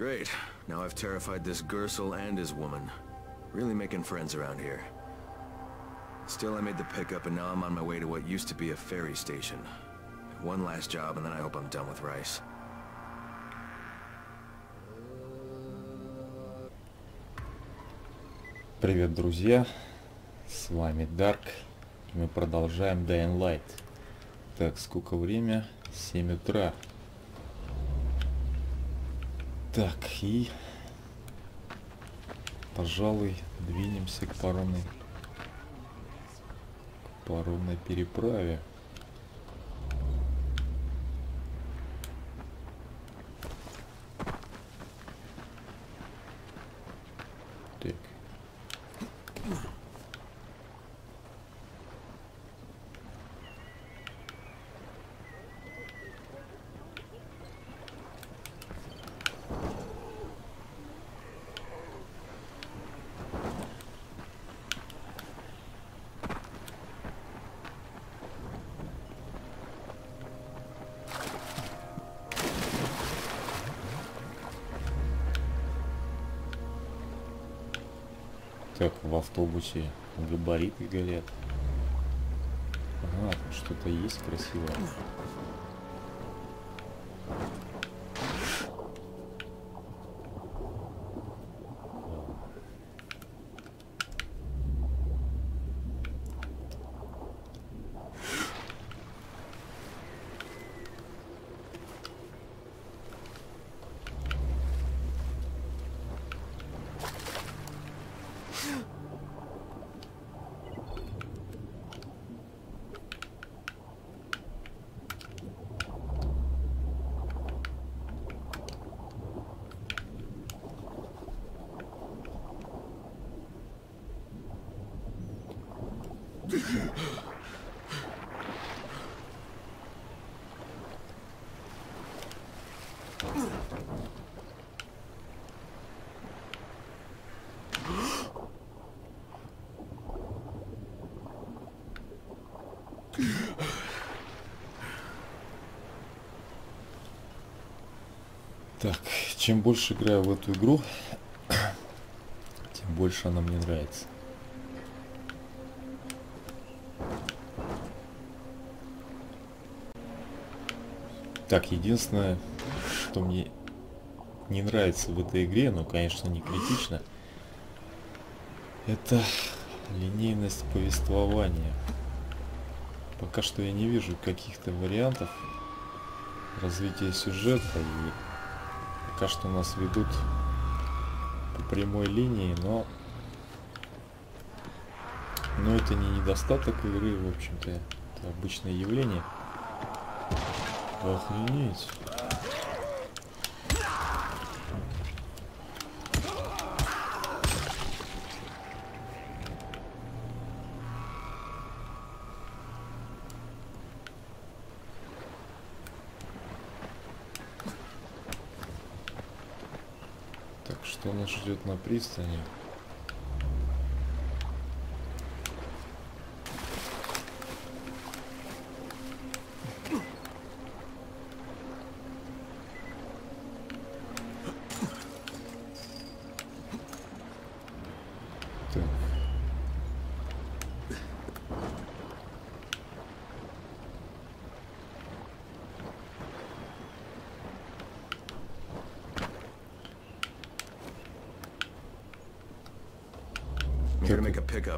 Great. Now I've terrified this Gersel and his woman. Really making friends around here. Still, I made the pickup and now I'm on my way to what used to be a ferry station. One last job and then I hope I'm done with Rice. Привет, друзья! С вами Дарк. И мы продолжаем Dying Light. Так, сколько время? 7 утра. Так, и... Пожалуй, двинемся к паромной... К паромной переправе. Так. Так, автобусе габариты горят. Тут что-то есть красивое. Так, чем больше играю в эту игру, тем больше она мне нравится. Так, единственное, что мне не нравится в этой игре, но, конечно, не критично, это линейность повествования. Пока что я не вижу каких-то вариантов развития сюжета и пока что нас ведут по прямой линии, но но это не недостаток игры, в общем-то, это обычное явление. Охренеть. Так, что нас ждет на пристани?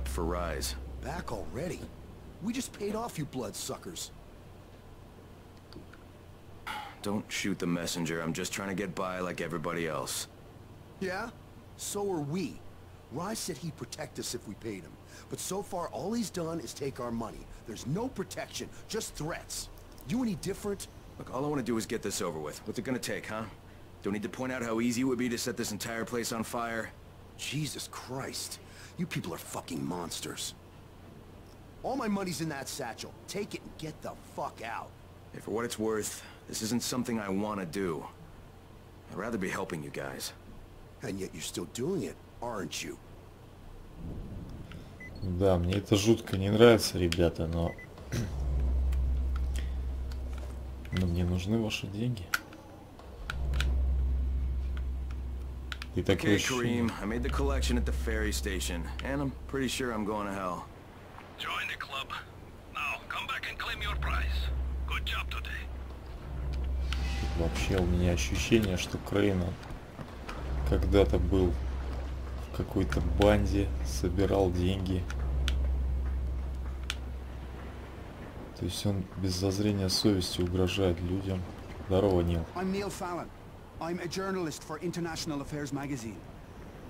For Rise. Back already? We just paid off you bloodsuckers. Don't shoot the messenger. I'm just trying to get by like everybody else. Yeah? So are we. Rise said he'd protect us if we paid him. But so far, all he's done is take our money. There's no protection, just threats. You any different? Look, all I want to do is get this over with. What's it gonna take, huh? Don't need to point out how easy it would be to set this entire place on fire. Jesus Christ. You people are fucking monsters. All my money's in that satchel. Take it and get the fuck out. Hey, for what it's worth, this isn't something I want to do. I'd rather be helping you guys. And yet you're still doing it, aren't you? Да, мне это жутко не нравится, ребята, но... Но мне нужны ваши деньги. И ощущение... Kareem, I made the collection at the ferry station, and I'm pretty sure I'm going to hell. Join the club. Now, come back and claim your prize. Good job today. Вообще у меня ощущение, что Крейн он когда-то был в какой-то банде, собирал деньги. То есть он без зазрения совести угрожает людям. Здорово, Нил. I'm Neil Fallon. I'm a journalist for International Affairs magazine.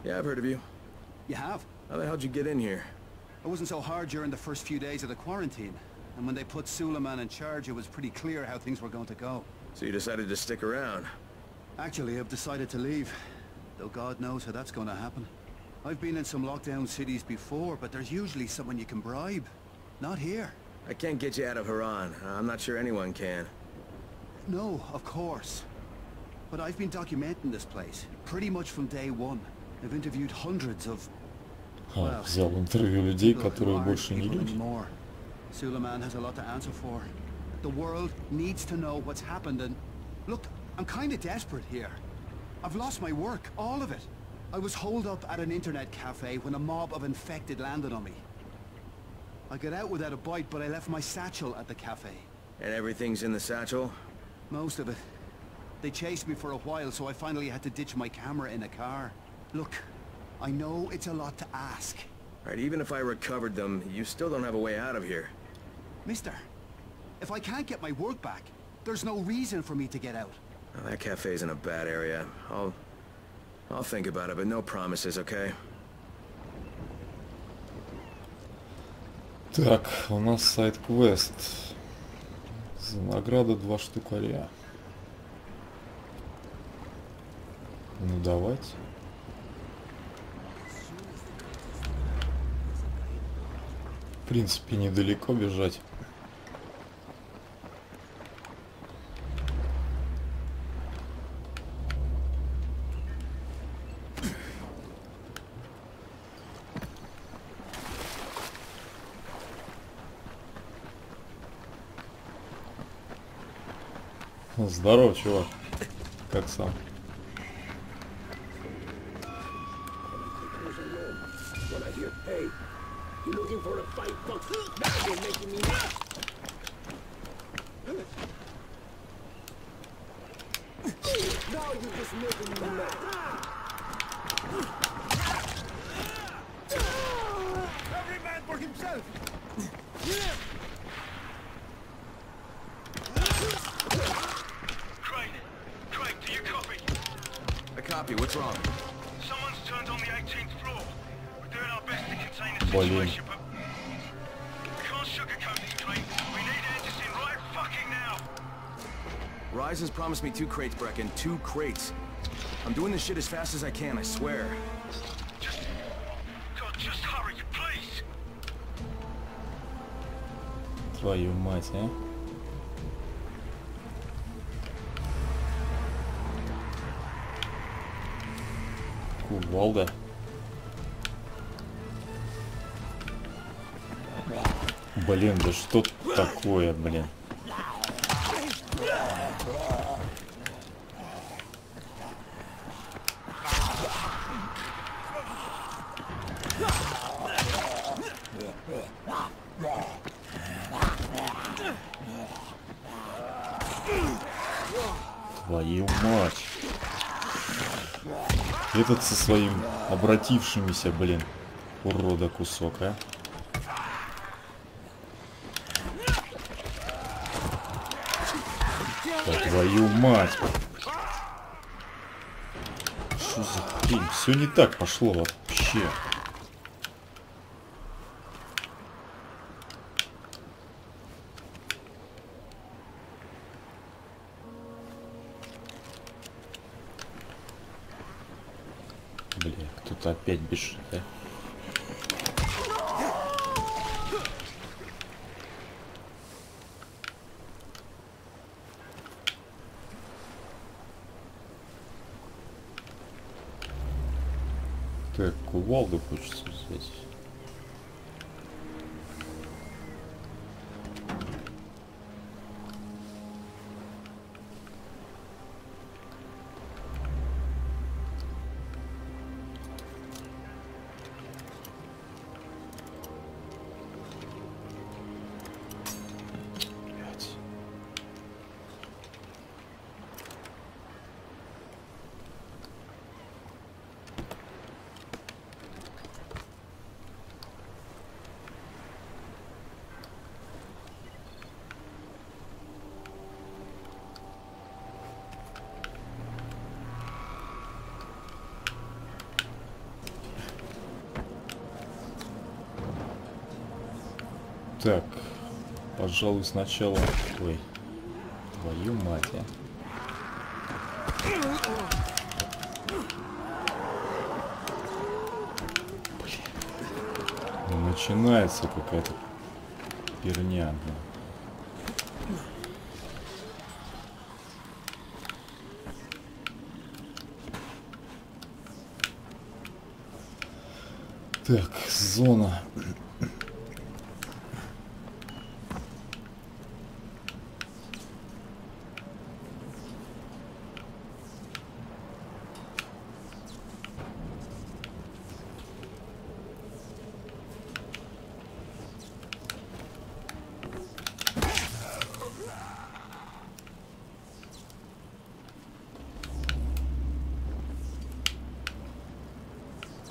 Yeah, I've heard of you. You have? How the hell'd you get in here? It wasn't so hard during the first few days of the quarantine. And when they put Suleiman in charge, it was pretty clear how things were going to go. So you decided to stick around. Actually, I've decided to leave. Though God knows how that's going to happen. I've been in some lockdown cities before, but there's usually someone you can bribe. Not here. I can't get you out of Haran. I'm not sure anyone can. No, of course. But I've been documenting this place, pretty much from day one. I've interviewed hundreds of А, взял интервью людей, people who которые aren't больше не people люди. anymore. Suleiman has a lot to answer for. The world needs to know what's happened and... Look, I'm kind of desperate here. I've lost my work, all of it. I was holed up at an internet cafe when a mob of infected landed on me. I got out without a bite, but I left my satchel at the cafe. And everything's in the satchel? Most of it. They chased me for a while, so I finally had to ditch my camera in a car. Look, I know it's a lot to ask. Alright, even if I recovered them, you still don't have a way out of here. Mister, if I can't get my work back, there's no reason for me to get out. Well, that cafe's in a bad area. I'll... I'll think about it, but no promises, okay? Так, у нас сайт-квест. За награду два штукаря. Ну давайте. В принципе, недалеко бежать. Здорово, чувак. Как сам? When I hear, hey, you looking for a fight, fuck? Now you're making me mad. Now you're just making me mad. Every man for himself! Crane! Craig, do you copy? A copy, what's wrong? now. Rise has promised me two crates, Brecken. Two crates. I'm doing this shit as fast as I can, I swear. Just... God, just hurry, please! Твою мать, а? Кувалда. Блин, да что такое, блин? Твою мать. Этот со своим обратившимися, блин, урода кусок, а? Да твою мать. Что за хрень? Все не так пошло вообще. Бля, кто-то опять бежит, да? Так, кувалду хочется взять. Пожалуй, сначала... Ой, твою мать, а. Блин. Начинается какая-то перня. Так, зона.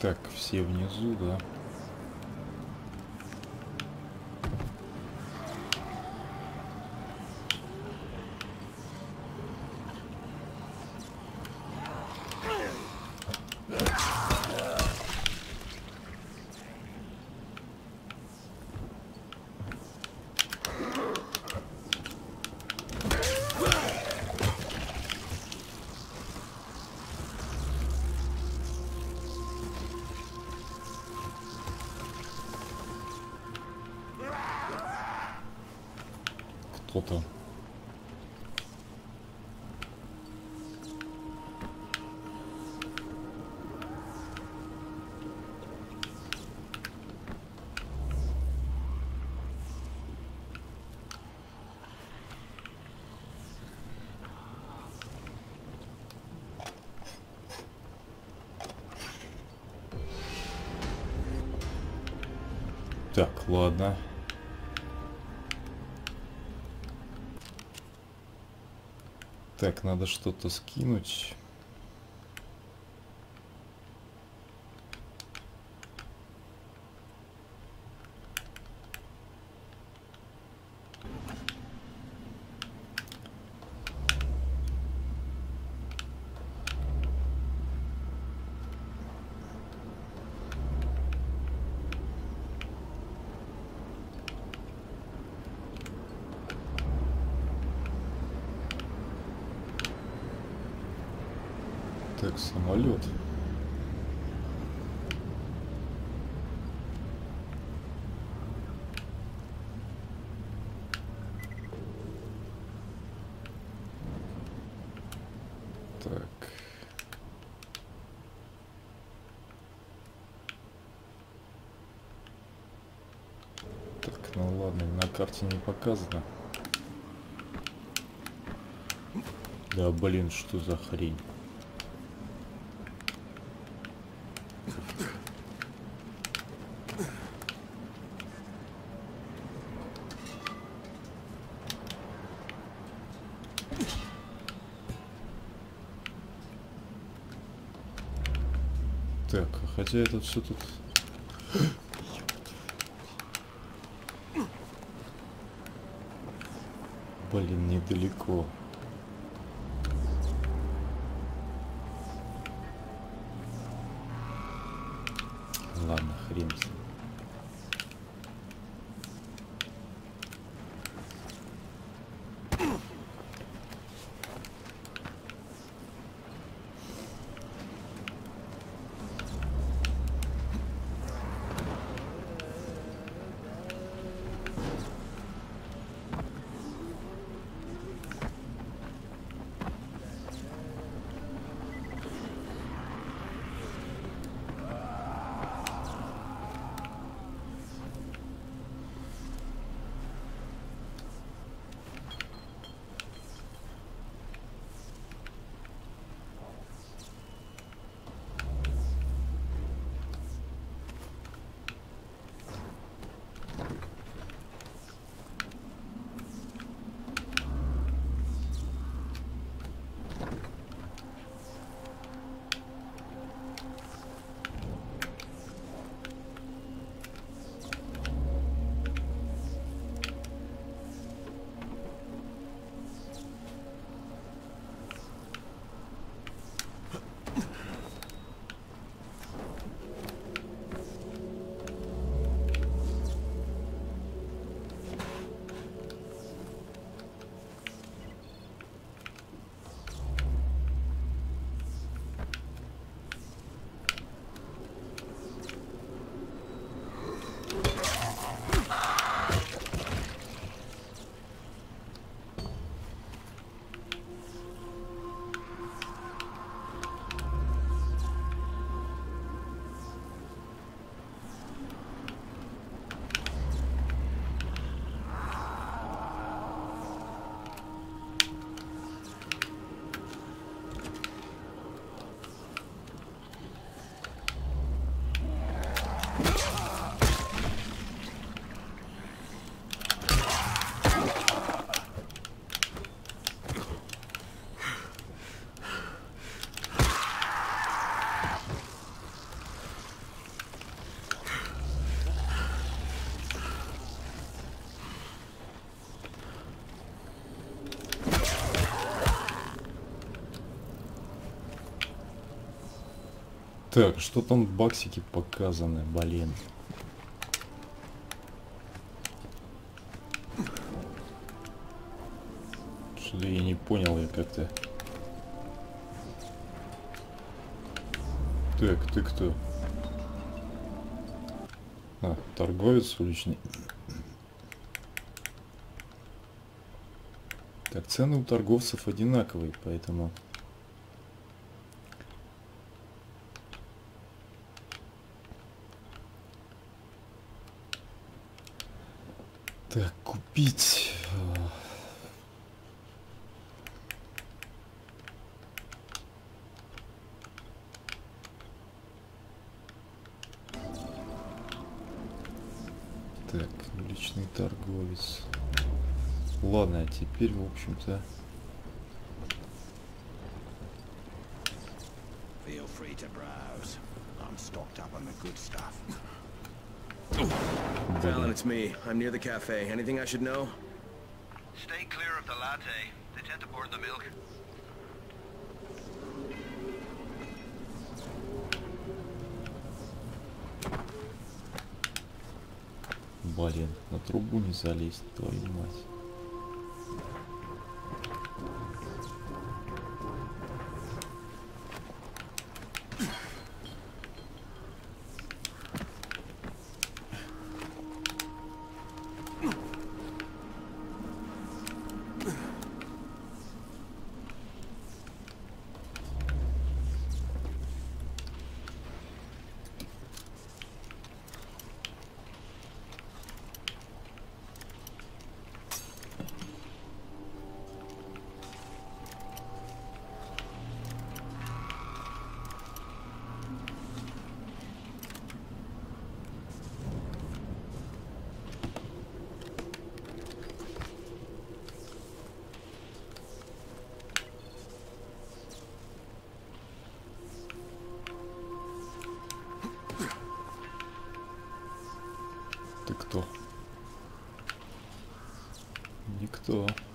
Так, все внизу, Так, ладно. Так, надо что-то скинуть. Так, самолет. Так. Так, ну ладно, на карте не показано. Да блин, что за хрень? Так, а хотя это все тут... Блин, недалеко. Так, что там баксики показаны, блин. Что-то я не понял, я как-то... Так, ты кто? А, торговец уличный. Так, цены у торговцев одинаковые, поэтому... Так, купить... Так, личный торговец. Ладно, а теперь, в общем-то... Feel free to browse. I'm stocked up on the good stuff. Fallon, it's me. I'm near the cafe. Anything I should know? Stay clear of the latte. They tend to burn the milk. Блин, на трубу не залезть, твою мать. Estou.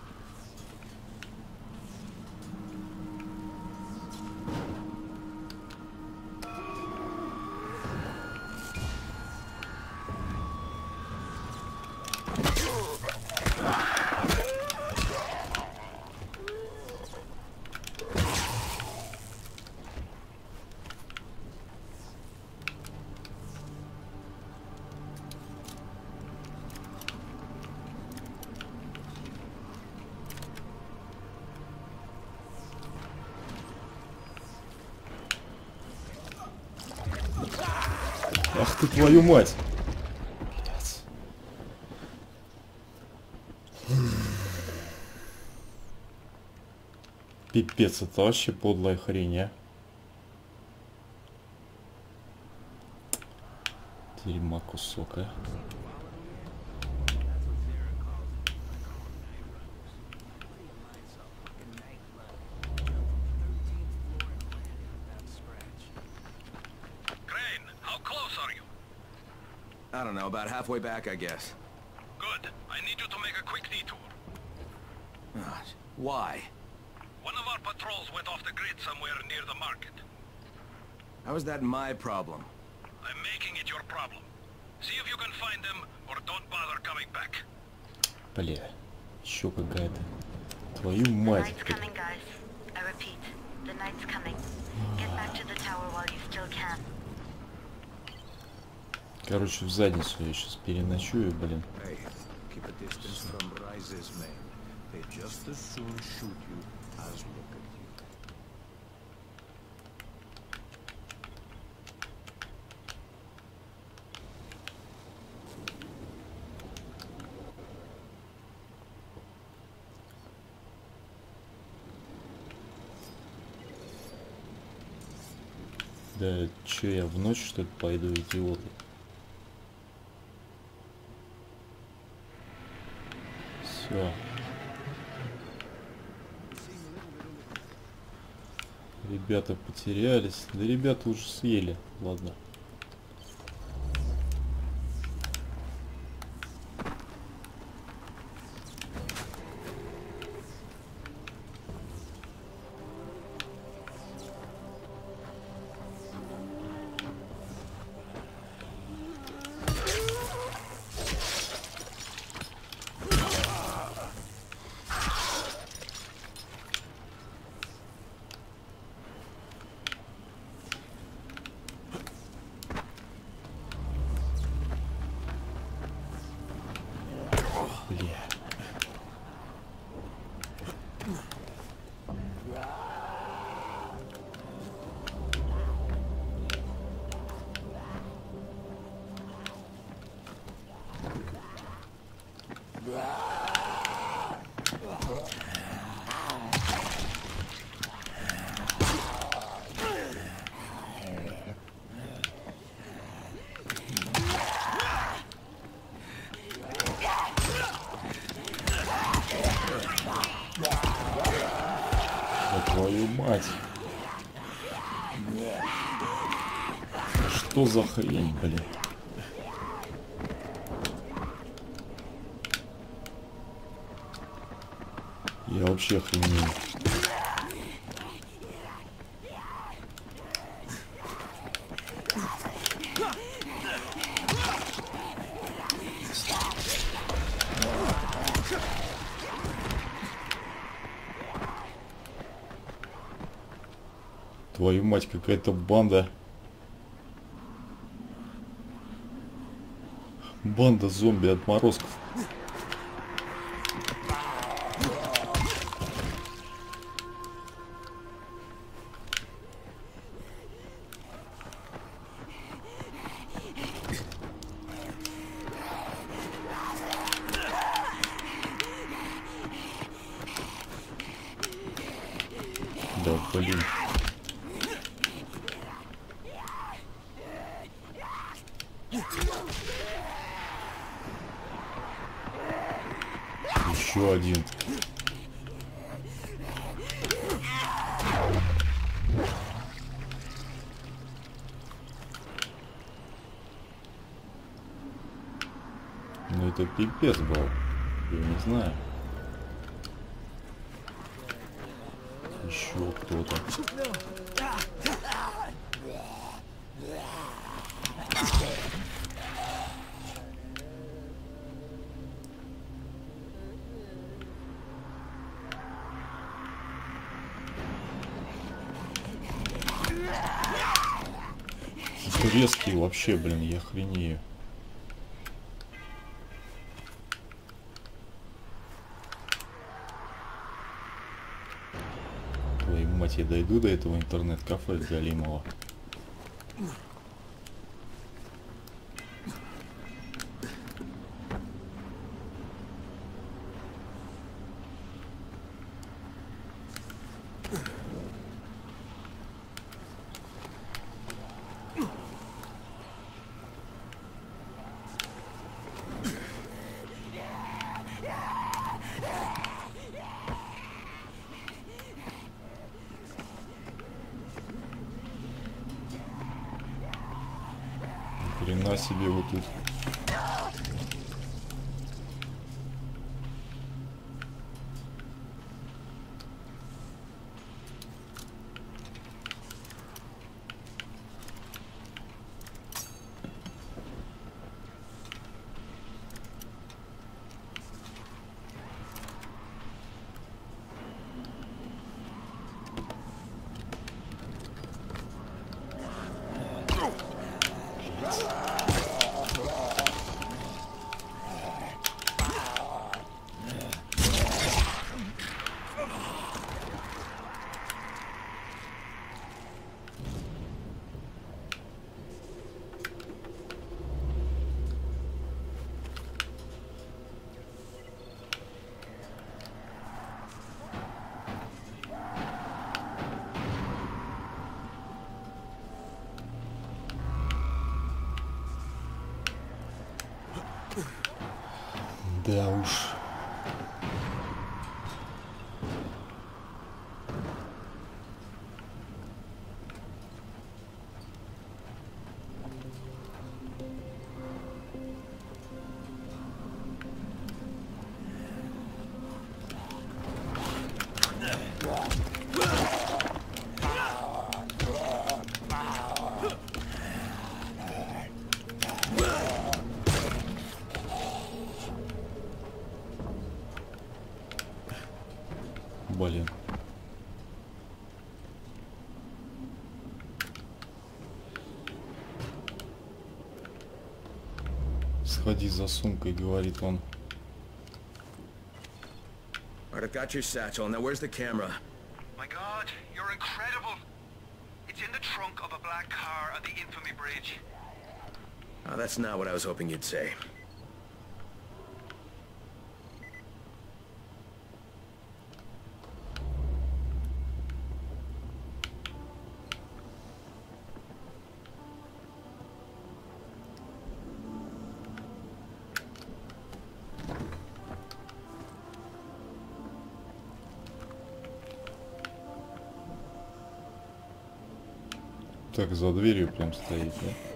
Ты твою мать! Пипец, это вообще подлая хрень, а. Дерьма кусок, а. halfway back, I guess. Good. I need you to make a quick detour. Ah, Why? One of our patrols went off the grid somewhere near the market. How is that my problem? I'm making it your problem. See if you can find them, or don't bother coming back. Бля, еще какая-то. Твою The мать. night's coming, guys. I repeat, the night's coming. Get back to the tower while you still can. Короче, в задницу я сейчас переночую, блин. Да че я в ночь что ли пойду, идиоты? Все. Ребята потерялись. Да ребята уже съели. Ладно. За хрень, блин? Я вообще охренею. Твою мать, какая-то банда. Банда зомби Резкий вообще, блин, я хренею. Твою мать, я дойду до этого интернет-кафе Галимова. Да Сходи за сумкой, говорит он. Alright, I've got your satchel. Now where's the camera? My god, you're incredible. It's in the trunk of a black car at the Infamy Bridge. Oh, that's not what I was hoping you'd say. Так за дверью прям стоит, да?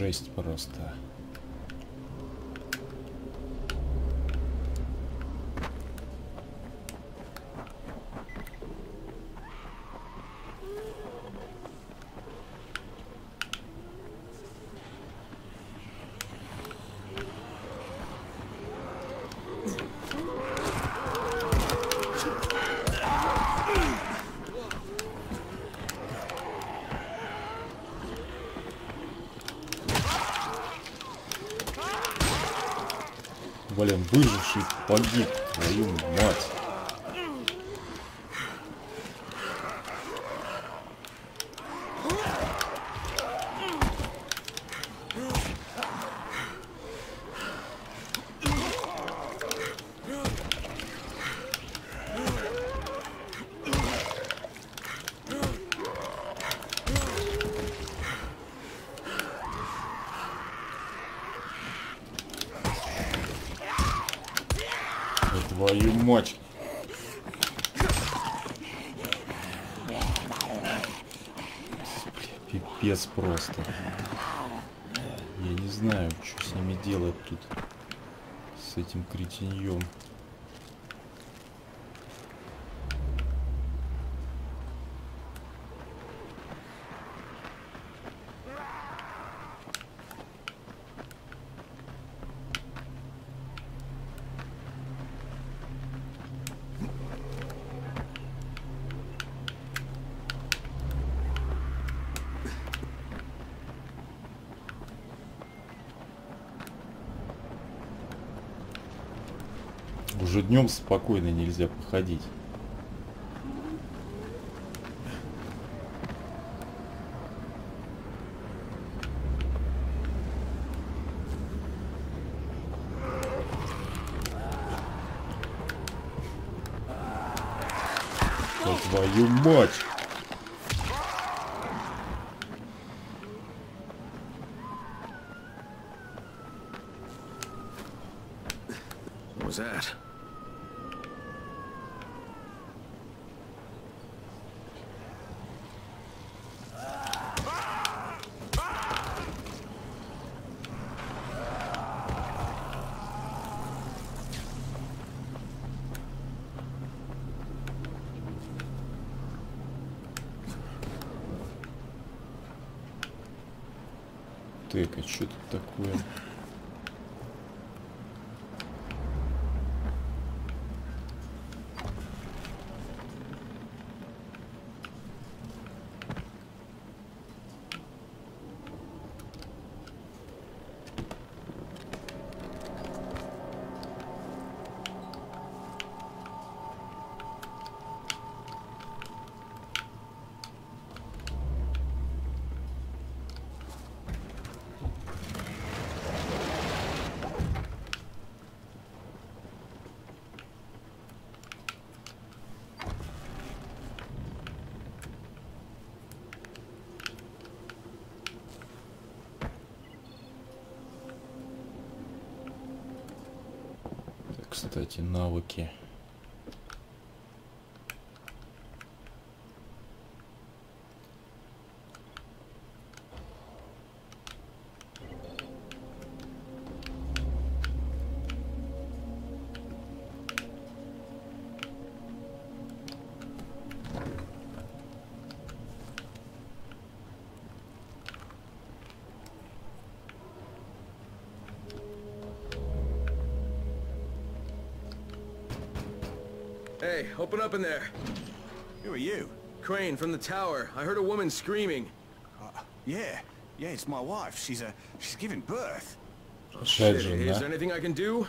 Жесть просто. Блин, выживший погиб, твою мать. Бля, Пипец просто. Я не знаю, что с ними делать тут. С этим кретиньем. Уже днем спокойно нельзя походить. Да твою мать! What was that? Так, а что тут такое? Кстати, навыки. Hey, open up in there. Who are you? Crane, from the tower. I heard a woman screaming. Uh, yeah. Yeah, it's my wife. She's, a she's giving birth. Oh, shit, is there anything I can do?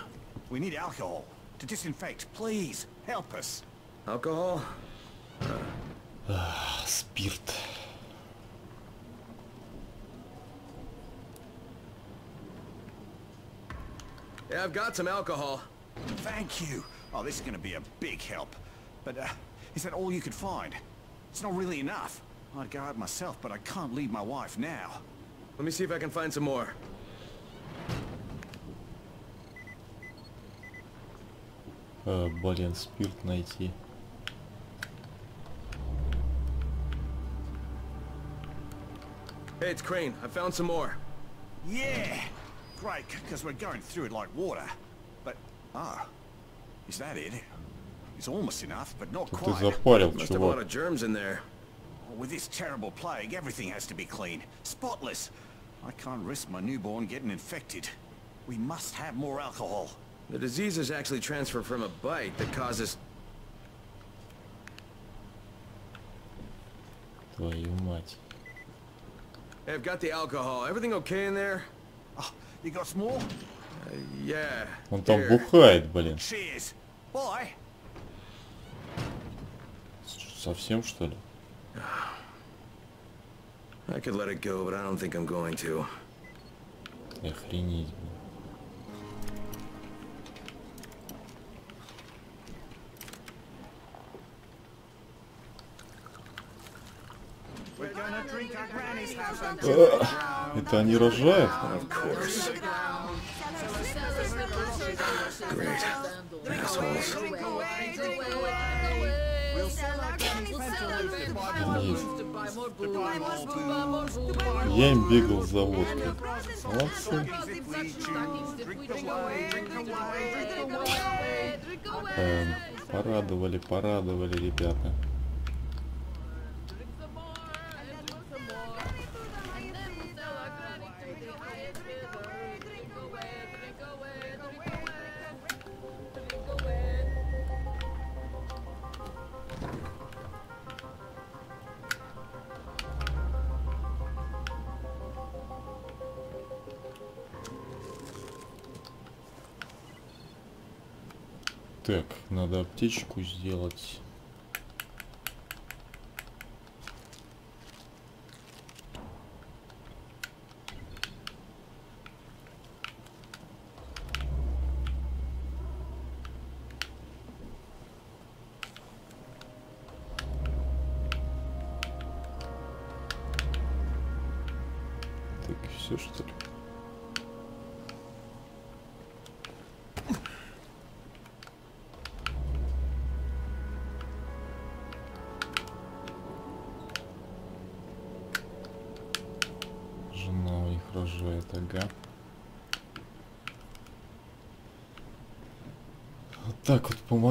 We need alcohol. To disinfect, please. Help us. Alcohol? Spirit. Yeah, I've got some alcohol. Thank you. Oh, this is going to be a big help. But, uh, is that all you could find? It's not really enough. I'd go out myself, but I can't leave my wife now. Let me see if I can find some more. Э, блин, спирт найти. Hey, it's Crane. I found some more. Yeah! Great, because we're going through it like water. But, ah, is that it? It's almost enough, but not Ты quite. запарил, Must have a lot чувак. of germs in there. With this terrible plague, everything has to be clean. Spotless. I can't risk my newborn getting infected. We must have more alcohol. The disease is actually transferred from a bite that causes... Твою мать. Hey, I've got the alcohol. Everything okay in there? Oh, you got some more? Uh. Он там бухает, блин. Совсем что ли? I could let it go, but I don't think I'm going to. Охренеть, блин. We're gonna drink our granny's house and А, Это они рожают? Great. Assholes. Я им бегал за водкой. Молодцы. Эм, порадовали, порадовали ребята. Надо аптечку сделать.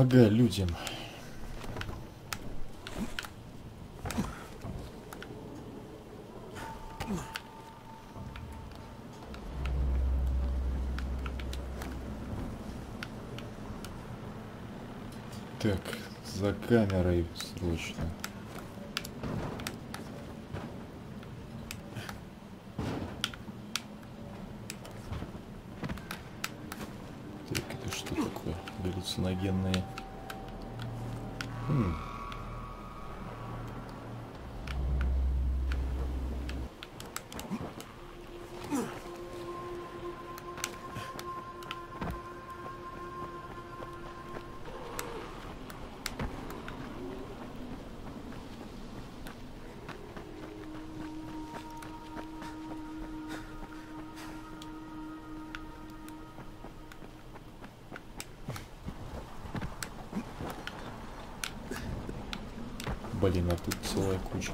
Помогай людям. Так, за камерой срочно. Блин, а тут целая куча.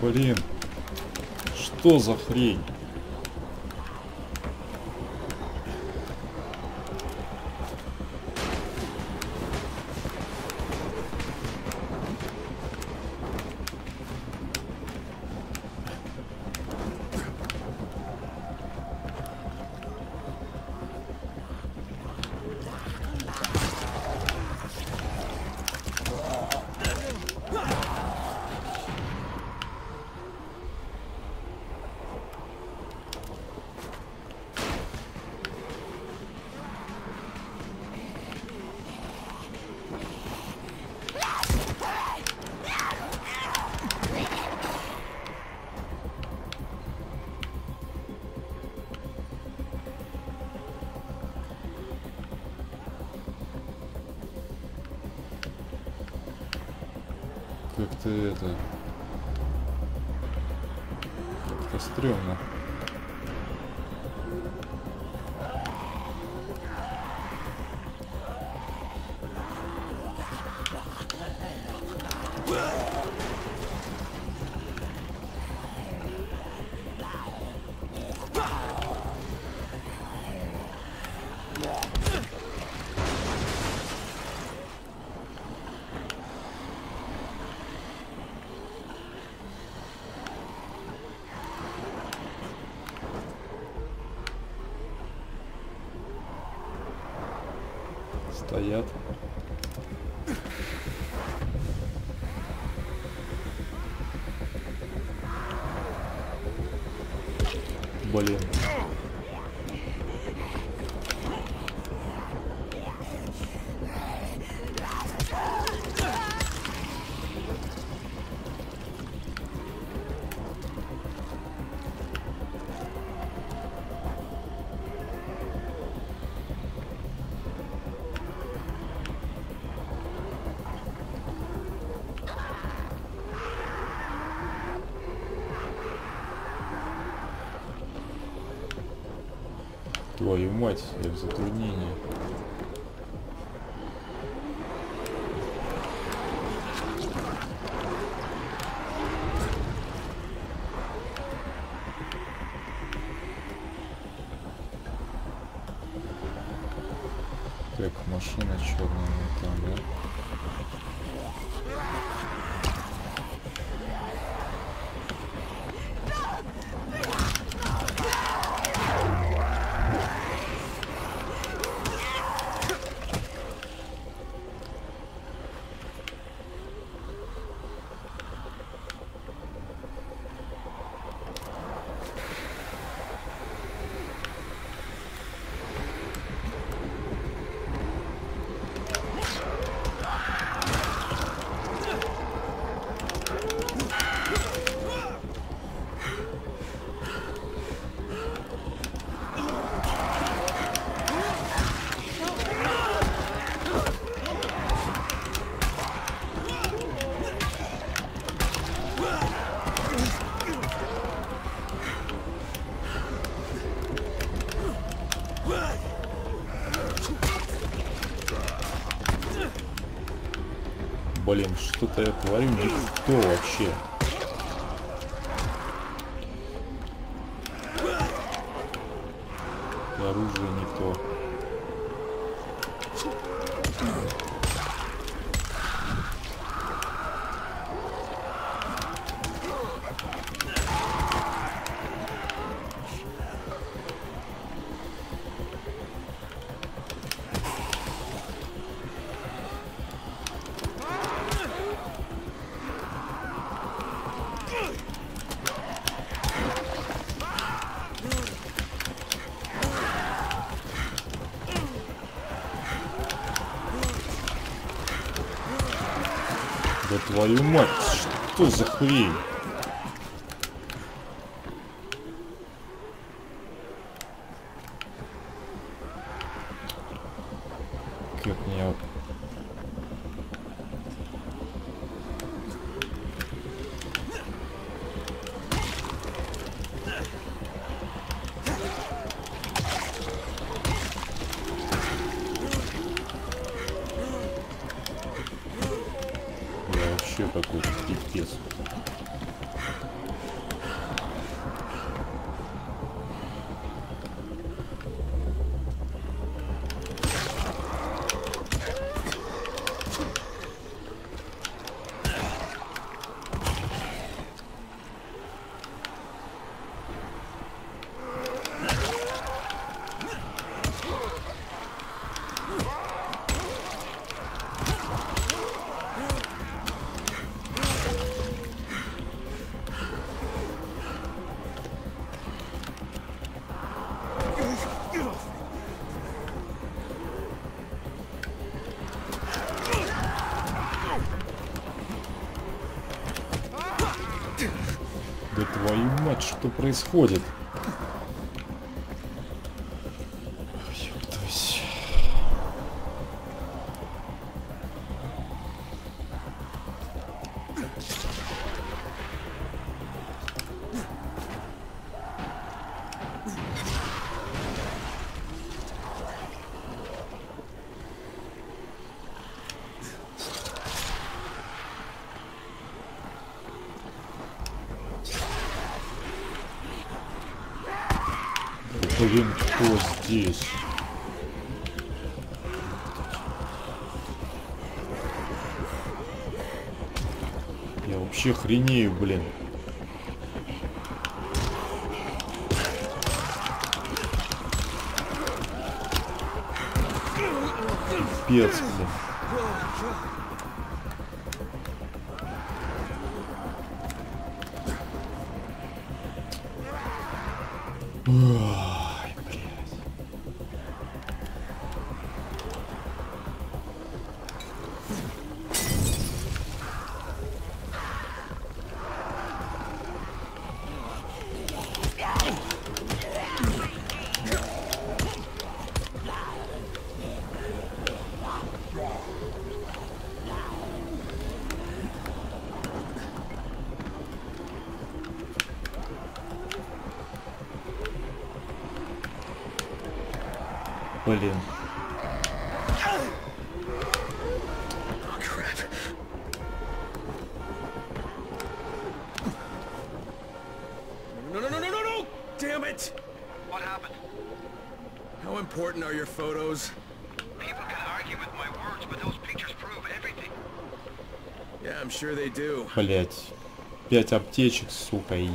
Блин. Что за хрень? Как-то это... Как-то стрёмно. Твою мать, я в затруднении. Так, машина черная вот там, да? Блин, что-то я творю не то вообще. И оружие не то. Твою мать, что за хрень? Что происходит? Вообще хренею, блин. Пипец, блин. Ой, Блять. Пять аптечек, сука, и...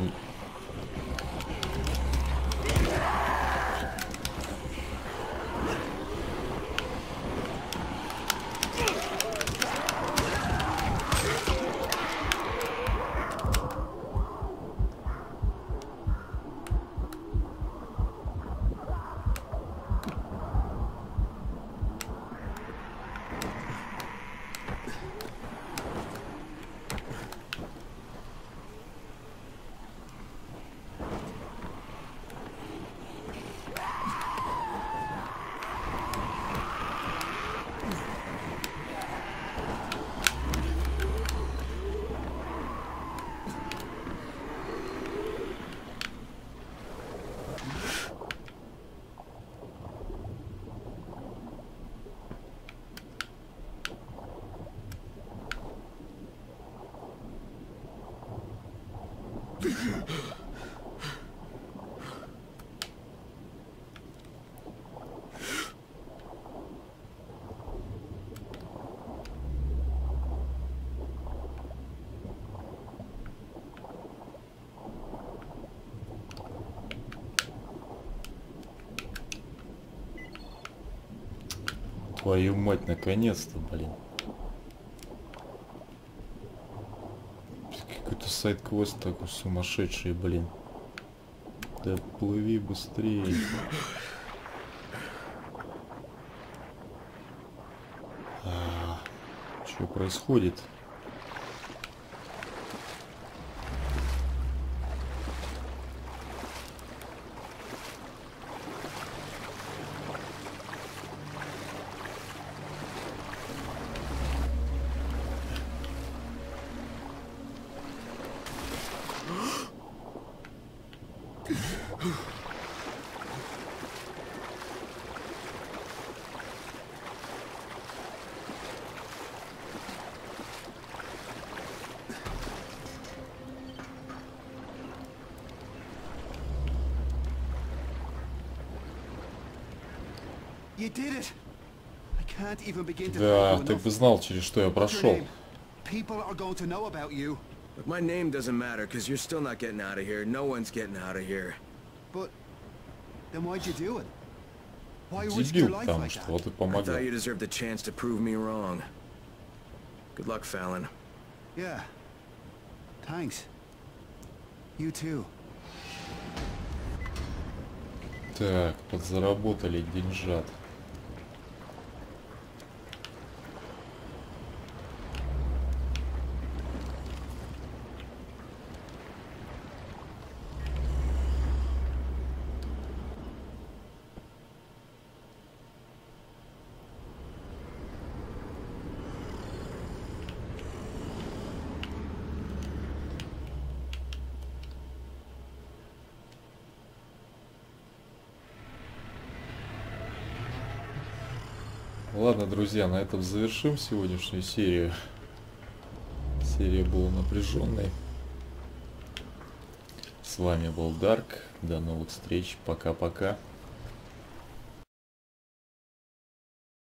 Твою мать, наконец-то, блин. Какой-то сайт-квест такой сумасшедший, блин. Да плыви быстрее. А, что происходит? Да, you ты бы знал, через что я прошел. name? People are going to know about you, Look, my name doesn't matter, because you're still not getting out of here. No one's getting out of here. but then why'd you do it? Why your Дебил, life like that? I thought you deserved a chance to prove me wrong. Good luck, Fallon. Yeah. Thanks. You too. Так, подзаработали деньжат. Ладно, друзья, на этом завершим сегодняшнюю серию. Серия была напряженной. С вами был Дарк. До новых встреч. Пока-пока.